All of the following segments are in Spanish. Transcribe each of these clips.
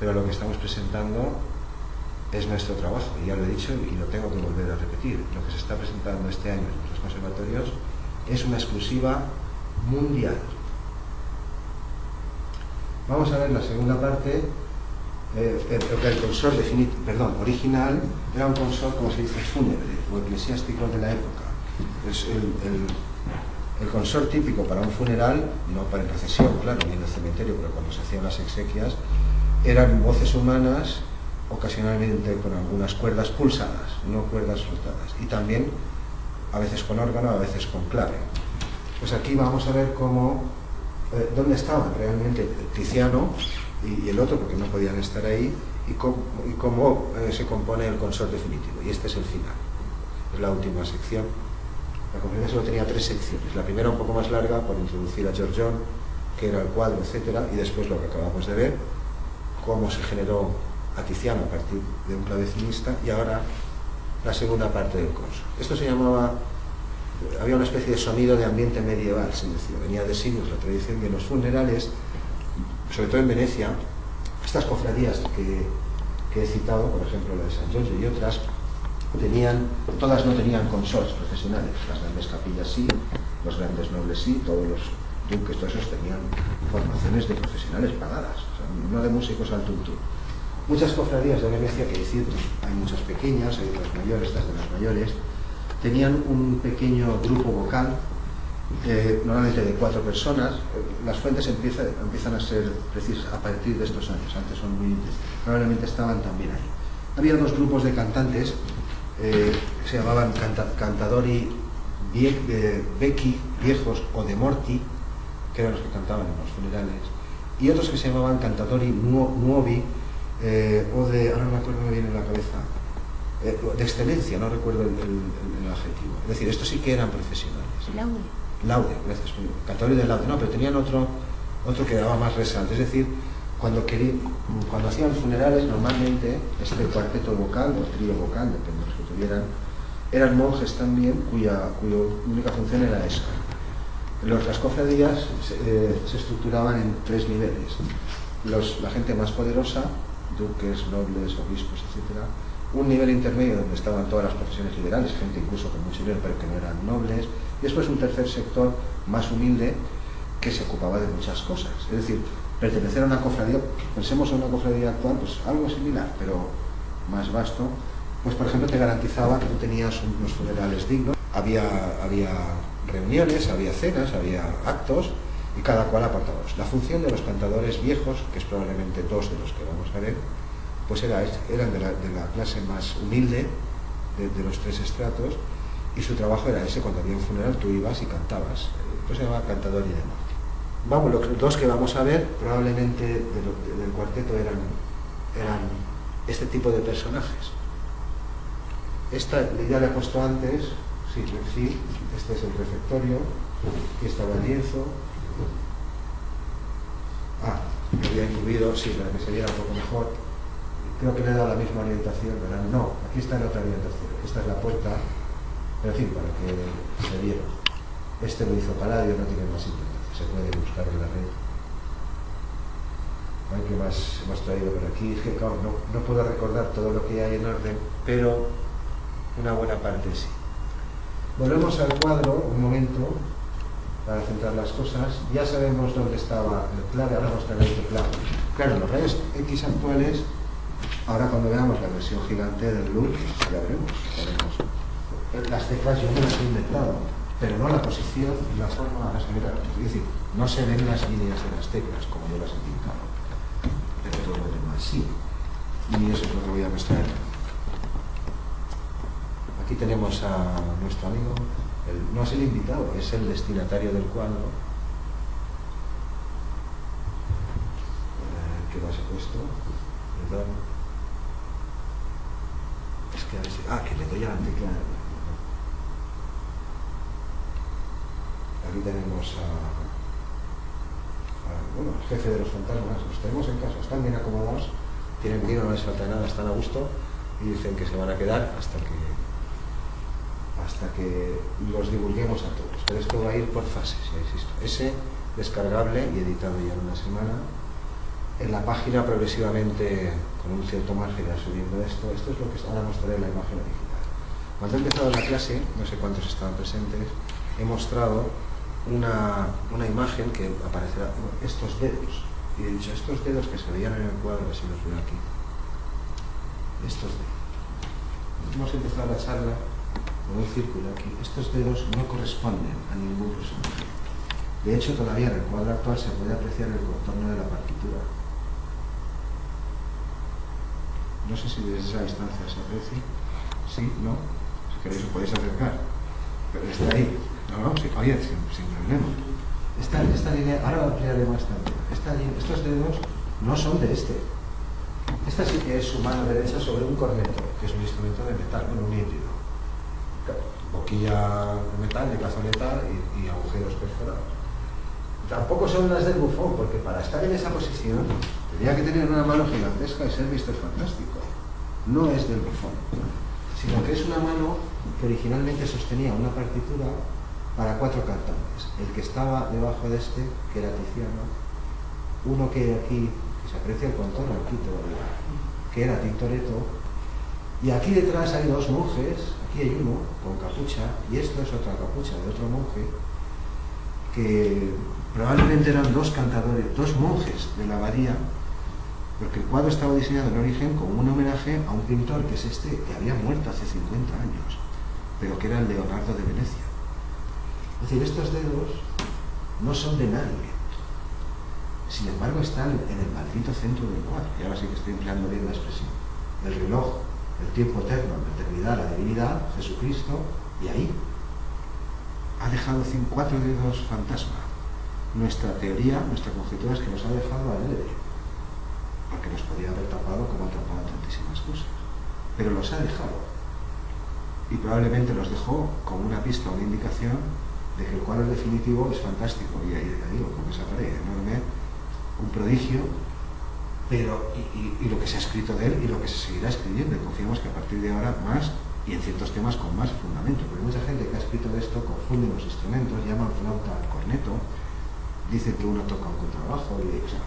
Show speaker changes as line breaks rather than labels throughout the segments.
pero lo que estamos presentando es nuestro trabajo, y ya lo he dicho y lo tengo que volver a repetir. Lo que se está presentando este año en los conservatorios es una exclusiva mundial. Vamos a ver la segunda parte. Eh, el, el, consort perdón, original era un consort, como se dice, fúnebre o eclesiástico de la época. Es el, el, consort típico para un funeral, no para en procesión, claro, ni en el cementerio, pero cuando se hacían las exequias, eran voces humanas ocasionalmente con algunas cuerdas pulsadas, no cuerdas frotadas, y también a veces con órgano, a veces con clave. Pues aquí vamos a ver cómo, eh, dónde estaban realmente Tiziano y, el otro, porque no podían estar ahí, y cómo, eh, se compone el consort definitivo. Y este es el final, es la última sección. La conferencia solo tenía tres secciones. La primera un poco más larga por introducir a George John, que era el cuadro, etcétera, y después lo que acabamos de ver, cómo se generó a Tiziano a partir de un clavecinista y ahora la segunda parte del curso. Esto se llamaba, había una especie de sonido de ambiente medieval, se decía, venía de siglos la tradición de los funerales, sobre todo en Venecia, estas cofradías que, he citado, por ejemplo la de San Giorgio y otras, tenían, todas no tenían consorts profesionales, las grandes capillas sí, los grandes nobles sí, todos los duques, todos esos tenían formaciones de profesionales pagadas, no de músicos al tuntú. Muchas cofradías de Venecia, que decir, hay muchas pequeñas, hay otras mayores, estas de las mayores, tenían un pequeño grupo vocal, eh, normalmente de cuatro personas. Las fuentes empiezan, a ser precisas a partir de estos años, antes son muy probablemente estaban también ahí. Había dos grupos de cantantes, eh, se llamaban cantadori Becchi, viejos, o de Morti, que eran los que cantaban en los funerales, y otros que se llamaban cantadori nuovi, eh, o de, ahora no me acuerdo, me viene en la cabeza, eh, de excelencia, no recuerdo el, adjetivo. Es decir, estos sí que eran profesionales.
Laude.
Laude, gracias. Cantadori de laude, no, pero tenían otro, otro que daba más resalto. Es decir, cuando, cuando hacían funerales, normalmente este cuarteto vocal o trío vocal, depende de los que tuvieran, eran monjes también cuya, cuya única función era esa. Los, las cofradías se, eh, se estructuraban en tres niveles. La gente más poderosa, duques, nobles, obispos, etc. Un nivel intermedio donde estaban todas las profesiones liberales, gente incluso con mucho dinero pero que no eran nobles. Y después un tercer sector más humilde que se ocupaba de muchas cosas. Es decir, pertenecer a una cofradía, pensemos en una cofradía actual, pues algo similar, pero más vasto, pues por ejemplo te garantizaba que tú tenías unos funerales dignos, había, había reuniones, había cenas, había actos, y cada cual aportaba. La función de los cantadores viejos, que es probablemente dos de los que vamos a ver, pues era, eran de la, clase más humilde de, los tres estratos y su trabajo era ese, cuando había un funeral tú ibas y cantabas. Pues se llamaba cantador y demás. Vamos, los dos que vamos a ver probablemente del cuarteto eran, eran este tipo de personajes. Esta ya le he puesto antes, sí, sí, este es el refectorio, aquí estaba el lienzo, Ah, me había incluido, sí, para que se viera un poco mejor. Creo que le he dado la misma orientación, ¿verdad? No, aquí está la otra orientación. Esta es la puerta, en fin, para que se viera. Este lo hizo Paladio, no tiene más importancia, se puede buscar en la red. Hay que más hemos traído por aquí. Es que, no, no puedo recordar todo lo que hay en orden, pero una buena parte sí. Volvemos al cuadro, un momento para centrar las cosas. Ya sabemos dónde estaba el clave, ahora a ver este clave. Claro, los rayos X actuales, ahora cuando veamos la versión gigante del loop, ya veremos, Las teclas yo no las he inventado, pero no la posición y la forma de las Es decir, no se ven las líneas de las teclas como yo las he indicado, pero todo lo demás sí. Y eso es lo que voy a mostrar. Aquí tenemos a nuestro amigo no es el invitado, es el destinatario del cuadro. Eh, ¿Qué más puesto? Perdón. Es que a ver si... Ah, que le doy a la tecla. Aquí tenemos a, bueno, el jefe de los fantasmas. Los tenemos en casa, están bien acomodados, tienen vino, no les falta nada, están a gusto y dicen que se van a quedar hasta que hasta que los divulguemos a todos. Pero esto va a ir por fases, ya insisto. Ese descargable y editado ya en una semana. en la página progresivamente, con un cierto margen, subiendo esto. Esto es lo que ahora mostraré en la imagen original. Cuando he empezado la clase, no sé cuántos estaban presentes, he mostrado una, una imagen que aparecerá, estos dedos. Y he dicho, estos dedos que se veían en el cuadro, si los veo aquí, estos dedos. Hemos empezado la charla Estos dedos no corresponden a ningún personaje. De hecho, todavía en el cuadro actual se puede apreciar el contorno de la partitura. No sé si desde esa distancia se aprecia. Sí, no. Si queréis os podéis acercar. Pero está ahí. No, no, sí, oye, sin, sin problema. Esta, esta línea, ahora lo ampliaré más tarde. Esta línea, estos dedos no son de este. Esta sí que es su mano derecha sobre un corneto, que es un instrumento de metal, bueno, un híbrido. Boquilla de plazoleta y, y agujeros perforados. Tampoco son las del bufón, porque para estar en esa posición tendría que tener una mano gigantesca y ser visto fantástico. No es del bufón, sino que es una mano que originalmente sostenía una partitura para cuatro cantantes. El que estaba debajo de este, que era Tiziano, uno que aquí, que se aprecia el contorno aquí todavía, que era Tintoretto, y aquí detrás hay dos monjes, aquí hay uno con capucha, y esto es otra capucha de otro monje, que probablemente eran dos cantadores, dos monjes de la abadía, porque el cuadro estaba diseñado en origen como un homenaje a un pintor que es este, que había muerto hace 50 años, pero que era el Leonardo de Venecia. Es decir, estos dedos no son de nadie. Sin embargo, están en el maldito centro del cuadro. Y ahora sí que estoy empleando bien la expresión. El reloj, el tiempo eterno, la eternidad, la divinidad, Jesucristo, y ahí ha dejado cuatro dedos fantasma. Nuestra teoría, nuestra conjetura es que los ha dejado a él, porque los podía haber tapado como ha tapado tantísimas cosas. Pero los ha dejado. Y probablemente los dejó como una pista, una indicación de que el cuadro definitivo es fantástico. Y ahí digo, con esa pared enorme, un prodigio, pero y, lo que se ha escrito de él y lo que se seguirá escribiendo. Y confiamos que a partir de ahora más y en ciertos temas con más fundamento, porque mucha gente que ha escrito de esto confunde los instrumentos, llaman flauta al corneto, dicen que uno toca un contrabajo, y, o sea,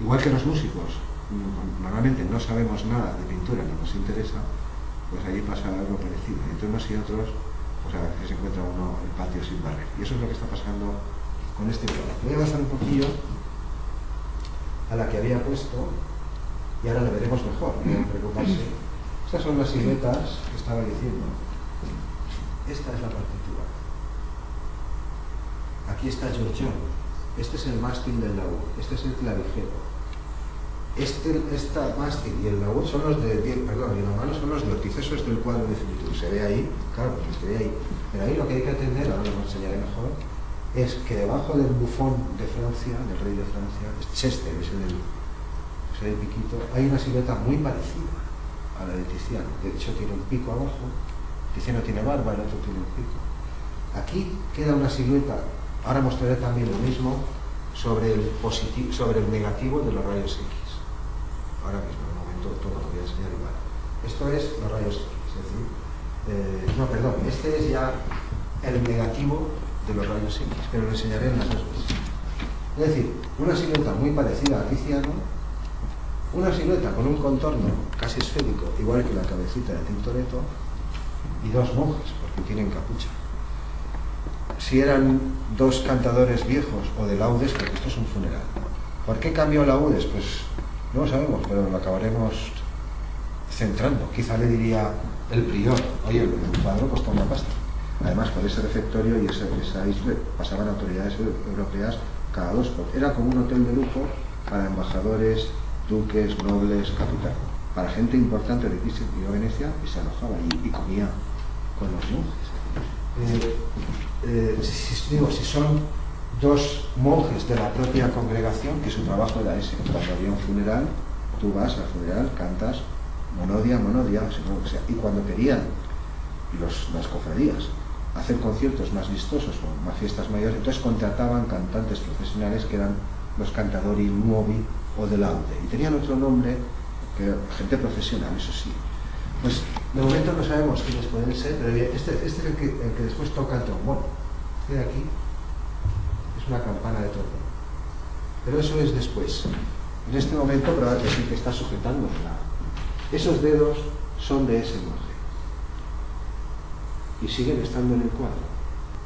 igual que los músicos, normalmente no sabemos nada de pintura, no nos interesa, pues allí pasa algo parecido. Entre unos y otros, pues a veces se encuentra uno el patio sin barrer. Y eso es lo que está pasando con este cuadro. Voy a avanzar un poquillo a la que había puesto y ahora la veremos mejor, no preocuparse. Estas son las siluetas que estaba diciendo. Esta es la partitura. Aquí está Giorgione. Este es el mástil del laúd. Este es el clavijero. Este, esta mástil y el laúd son los de, perdón, y la mano son los de Ortiz. Eso es del cuadro definitivo. Se ve ahí, claro, pues se ve ahí. Pero ahí lo que hay que atender, ahora lo enseñaré mejor, es que debajo del bufón de Francia, del rey de Francia, Chester, es el, es el piquito, hay una silueta muy parecida a la de Tiziano. De hecho, tiene un pico abajo. Tiziano tiene barba, el otro tiene un pico. Aquí queda una silueta. Ahora mostraré también lo mismo sobre el, positivo, sobre el negativo de los rayos X. Ahora mismo, en un momento, todo lo voy a enseñar igual. Esto es los rayos X. Es decir, eh, no, perdón, este es ya el negativo de los rayos pero lo enseñaré en las veces. Es decir, una silueta muy parecida a Tiziano, una silueta con un contorno casi esférico, igual que la cabecita de Tintoretto, y dos monjes, porque tienen capucha. Si eran dos cantadores viejos o de laudes, porque esto es un funeral. ¿Por qué cambió laudes? Pues no lo sabemos, pero lo acabaremos centrando. Quizá le diría el prior, oye, el cuadro costó una pasta. Además, por ese refectorio y ese, esa isla pasaban autoridades europeas cada dos. Era como un hotel de lujo para embajadores, duques, nobles, capital. Para gente importante de aquí se iba a Venecia y se alojaba y, y comía con los monjes. Eh, eh, si, digo, si son dos monjes de la propia congregación, que su trabajo era ese, cuando había un funeral, tú vas al funeral, cantas monodia, monodia, o sea, y cuando querían los, las cofradías hacer conciertos más vistosos o más fiestas mayores, entonces contrataban cantantes profesionales que eran los cantadori nuovi o de laude, y tenían otro nombre, que gente profesional, eso sí. Pues de momento no sabemos quiénes pueden ser, pero este, este es el que, después toca el trombón. Este de aquí es una campana de trombón. Pero eso es después. En este momento probablemente sí que está sujetando Esos dedos son de ese monje. Y siguen estando en el cuadro.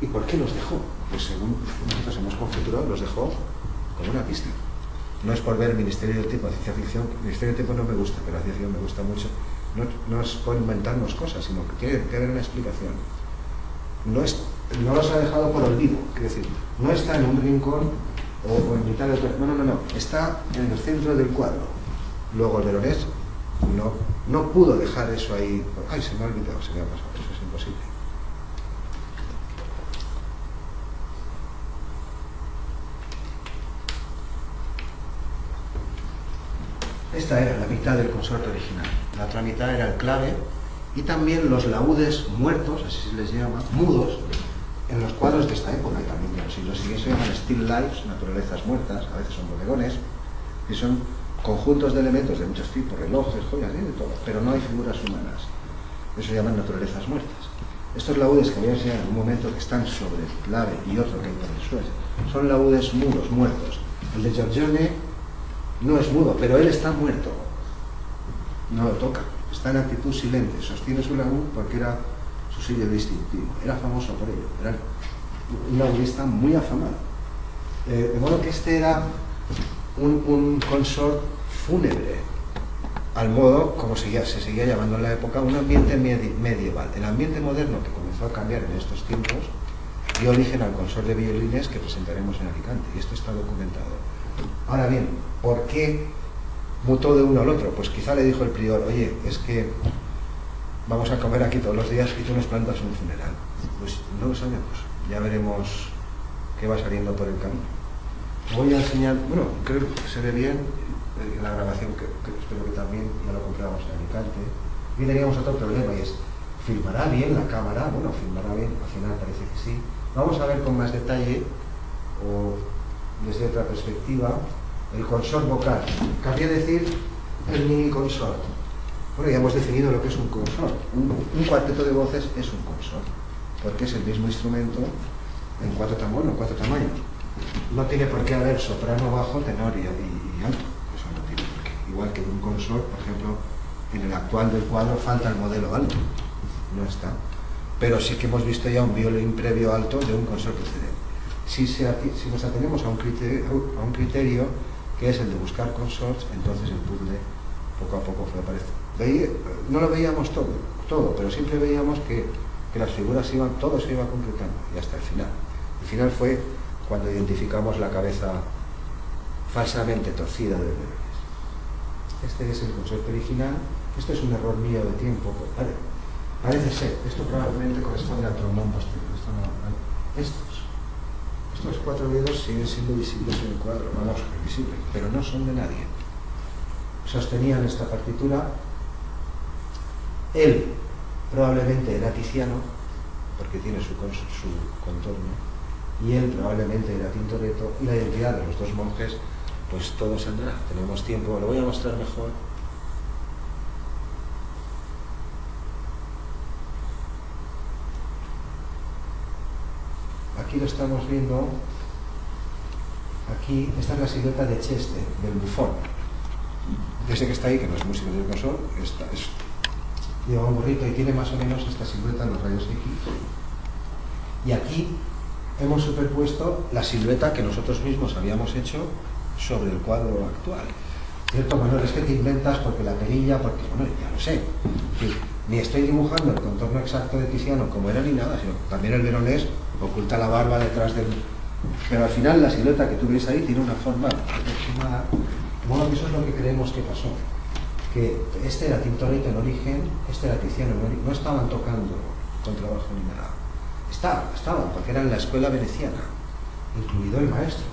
¿Y por qué los dejó? Pues según nosotros hemos conjeturado, los dejó como una pista. No es por ver Ministerio del Tiempo, ciencia ficción. Ministerio del Tiempo no me gusta, pero la ciencia ficción me gusta mucho. No, es por inventarnos cosas, sino que tiene que haber una explicación. No, es, no los ha dejado por olvido, quiero decir, no está en un rincón o, en mitad del no, no, no, no, está en el centro del cuadro. Luego el veronés no, no pudo dejar eso ahí. Ay, se me ha olvidado, se me ha pasado, eso es imposible. Esta era la mitad del consorte original. La otra mitad era el clave y también los laúdes muertos, así se les llama, mudos, en los cuadros de esta época y también de los siglos siguientes se llaman still lifes, naturalezas muertas, a veces son bodegones, y son conjuntos de elementos de muchos tipos, relojes, joyas, de todo, pero no hay figuras humanas. Eso se llaman naturalezas muertas. Estos laúdes que voy a en un momento que están sobre el clave y otro que hay por el suelo, son laúdes mudos, muertos. El de Giorgione no es mudo, pero él está muerto. No lo toca, está en actitud silente, sostiene su laúd porque era su distintivo. Era famoso por ello, era un laudista muy afamado. Eh, de modo que este era un, consort fúnebre, al modo como se seguía llamando en la época, un ambiente medieval. El ambiente moderno que comenzó a cambiar en estos tiempos dio origen al consort de violines que presentaremos en Alicante, y esto está documentado. Ahora bien, ¿por qué mutó de uno al otro? Pues quizá le dijo el prior, oye, es que vamos a comer aquí todos los días y tú nos plantas un funeral. Pues no lo sabemos, ya veremos qué va saliendo por el camino. Voy a enseñar, bueno, creo que se ve bien en eh, la grabación, espero que también ya lo compramos en Alicante. Y teníamos otro problema y es, ¿filmará bien la cámara? Bueno, filmará bien, al final parece que sí. Vamos a ver con más detalle o desde otra perspectiva el consort vocal. Cabría decir el mini consort bueno, ya hemos definido lo que es un consort. Un, cuarteto de voces es un consort, porque es el mismo instrumento en cuatro, tamaños, cuatro tamaños. No tiene por qué haber soprano, bajo, tenor y, alto. Eso no tiene por qué. Igual que en un consort, por ejemplo, en el actual del cuadro falta el modelo alto. No está. Pero sí que hemos visto ya un violín previo alto de un consort precedente. Si, nos atenemos a un, criterio, que es el de buscar consorts, entonces el puzzle poco a poco fue apareciendo no lo veíamos todo, todo, pero siempre veíamos que, las figuras iban, todo se iba concretando y hasta el final. El final fue cuando identificamos la cabeza falsamente torcida de bebés. Este es el concepto original, esto es un error mío de tiempo, parece ser, esto probablemente corresponde al trombón posterior, estos cuatro dedos siguen siendo visibles en el cuadro, vamos, visibles, pero no son de nadie. Sostenían esta partitura él probablemente era Tiziano, porque tiene su, contorno, y él probablemente era Tintoretto, y la identidad de los dos monjes, pues todo saldrá. Tenemos tiempo, lo voy a mostrar mejor. Estamos viendo, aquí, esta es la silueta de Chester, del bufón. Ese que está ahí, que no es músico de consol, esta es lleva un burrito y tiene más o menos esta silueta en los rayos X. Y aquí hemos superpuesto la silueta que nosotros mismos habíamos hecho sobre el cuadro actual. ¿Cierto, Manuel? Es que te inventas porque la perilla, porque, bueno, ya lo sé. Ni estoy dibujando el contorno exacto de Tiziano como era ni nada, sino también el veronés oculta la barba detrás del... Pero al final la silueta que tú ves ahí tiene una forma aproximada. Bueno, eso es lo que creemos que pasó que este era Tintoretto en origen, este era Tiziano en origen, no estaban tocando con trabajo ni nada. Estaban, estaban, porque eran la escuela veneciana, incluido el maestro,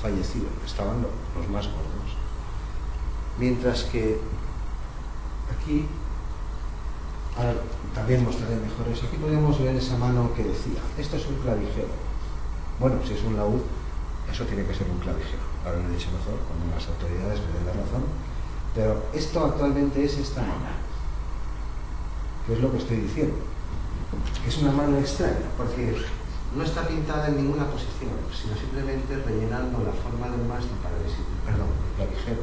fallecido, estaban los, más gordos. Mientras que aquí, ahora también mostraré mejores, aquí podemos ver esa mano que decía, esto es un clavijero. Bueno, si es un laúd, eso tiene que ser un clavijero. Ahora lo he dicho mejor, cuando las autoridades me den la razón pero esto actualmente es esta mano, que es lo que estoy diciendo. Es una mano extraña, porque no está pintada en ninguna posición, sino simplemente rellenando la forma del mástil para disimular, perdón, el clavijero,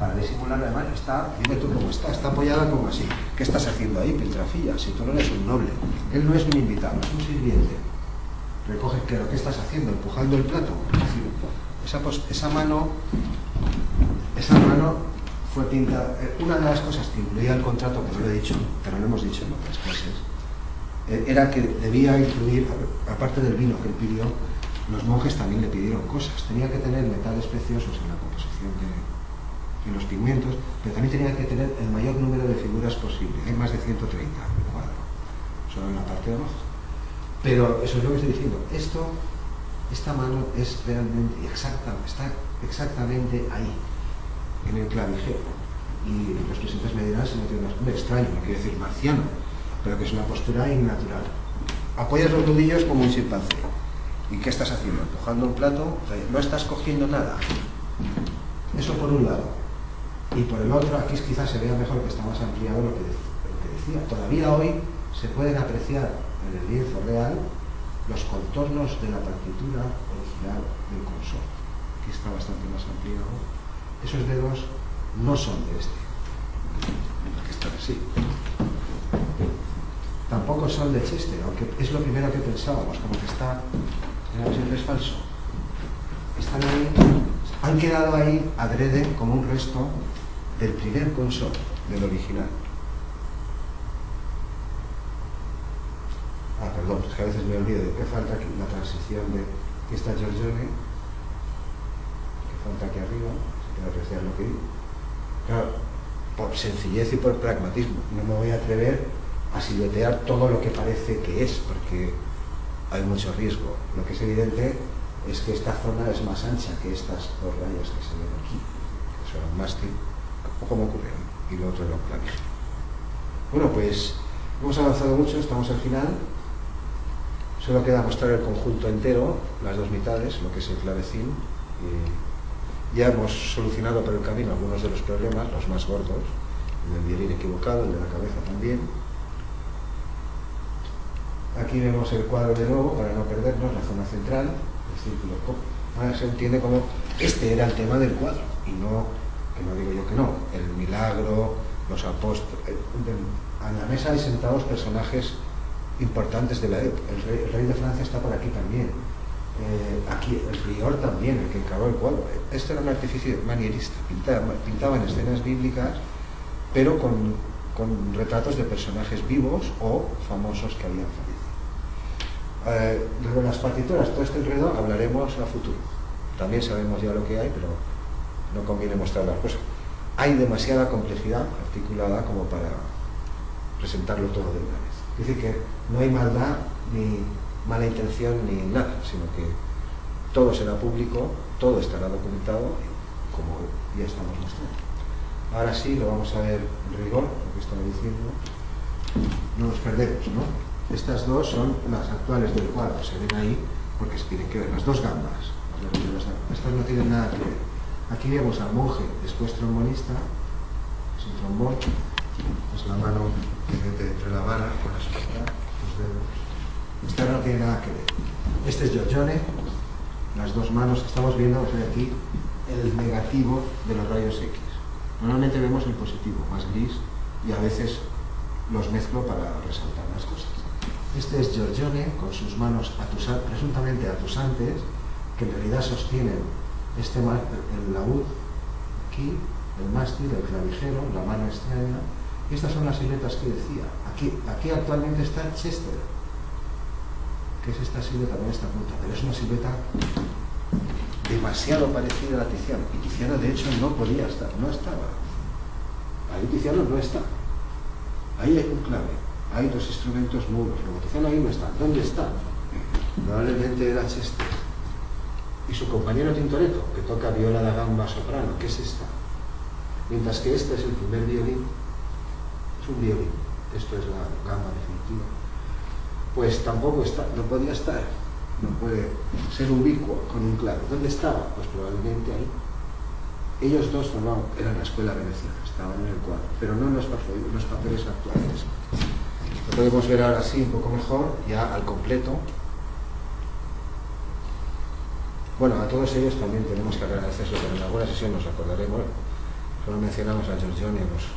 para disimular, además está, dime tú cómo está, está apoyada como así. ¿Qué estás haciendo ahí, Piltrafilla? Si tú no eres un noble, él no es un invitado, es un sirviente. Recoge, claro, ¿qué estás haciendo? ¿Empujando el plato? esa, esa mano, esa mano fue pintada. Eh, una de las cosas que incluía el contrato, que no lo he dicho, pero lo hemos dicho en otras clases, eh, era que debía incluir, aparte del vino que él pidió, los monjes también le pidieron cosas. Tenía que tener metales preciosos en la composición de, los pigmentos, pero también tenía que tener el mayor número de figuras posible. Hay más de 130 en el cuadro, solo en la parte de abajo. Pero eso es lo que estoy diciendo. Esto, esta mano es realmente exacta, está exactamente ahí, en el clavijero. Y los presentes me dirán si no tiene un extraño, no quiere decir marciano, pero que es una postura innatural. Apoyas los nudillos como un chimpancé. ¿Y qué estás haciendo? Empujando un plato, no estás cogiendo nada. Eso por un lado. Y por el otro, aquí quizás se vea mejor que está más ampliado lo que, decía. Todavía hoy se pueden apreciar en el lienzo real los contornos de la partitura original del consort. Aquí está bastante más ampliado. Esos dedos no son de este. Aquí están así tampoco son de Chester, aunque es lo primero que pensábamos, como que está, siempre es falso. Están ahí, han quedado ahí adrede como un resto del primer console, del original. Ah, perdón, es que a veces me olvido de que falta aquí la transición de que está Giorgione, que falta aquí arriba, se puede apreciar lo que digo. Claro, por sencillez y por pragmatismo, no me voy a atrever a siluetear todo lo que parece que es, porque hay mucho riesgo. Lo que es evidente es que esta zona es más ancha que estas dos rayas que se ven aquí, que son un mástil, como ocurre, y lo otro es lo clavija. Bueno, pues hemos avanzado mucho, estamos al final. Solo queda mostrar el conjunto entero, las dos mitades, lo que es el clavecín. ya hemos solucionado por el camino algunos de los problemas, los más gordos, el del violín equivocado, el de la cabeza también, Aquí vemos el cuadro de nuevo, para no perdernos, la zona central, el círculo Ahora se entiende como este era el tema del cuadro, y no, no digo yo que no, el milagro, los apóstoles. Eh, a la mesa hay sentados personajes importantes de la época. El rey, de Francia está por aquí también. Eh, aquí el prior también, el que encargó el cuadro. Este era un artificio manierista, pintaba, pintaba en escenas bíblicas, pero con, con retratos de personajes vivos o famosos que habían fallecido. Eh, de las partituras, todo este enredo, hablaremos a futuro. También sabemos ya lo que hay, pero no conviene mostrar las cosas. Hay demasiada complejidad articulada como para presentarlo todo de una vez. Dice que no hay maldad, ni mala intención, ni nada, sino que todo será público, todo estará documentado, como ya estamos mostrando. Ahora sí, lo vamos a ver en rigor, lo que estaba diciendo. No nos perdemos, ¿no? Estas dos son las actuales del cuadro, se ven ahí porque se tienen que ver, las dos gambas. Estas no tienen nada que ver. Aquí vemos al monje, después trombonista, es un trombón, es la mano que mete entre la vara con las los dedos. Esta no tiene nada que ver. Este es Giorgione, las dos manos, estamos viendo aquí el negativo de los rayos X. Normalmente vemos el positivo, más gris, y a veces los mezclo para resaltar las cosas. Este es Giorgione con sus manos presuntamente atusantes, que en realidad sostienen este, el laúd aquí, el mástil, el clavijero, la mano extraña. Estas son las siluetas que decía. Aquí, actualmente está Chester, que es esta silueta con esta punta, pero es una silueta demasiado parecida a Tiziano. Y Tiziano, de hecho, no podía estar, no estaba. Ahí Tiziano no está. Ahí hay un clave hay dos instrumentos mudos. La ahí no está. ¿Dónde está? Probablemente era Chester. Y su compañero Tintoretto, que toca viola da gamba soprano, ¿qué es esta? Mientras que este es el primer violín, es un violín, esto es la gamba definitiva, pues tampoco está, no podía estar, no puede ser ubicuo con un claro. ¿Dónde estaba? Pues probablemente ahí. Ellos dos formaban, eran la escuela veneciana, estaban en el cuadro, pero no en los papeles actuales. Lo podemos ver ahora sí un poco mejor, ya al completo. Bueno, a todos ellos también tenemos que agradecerlo, pero en alguna sesión nos acordaremos. Solo mencionamos a Giorgione los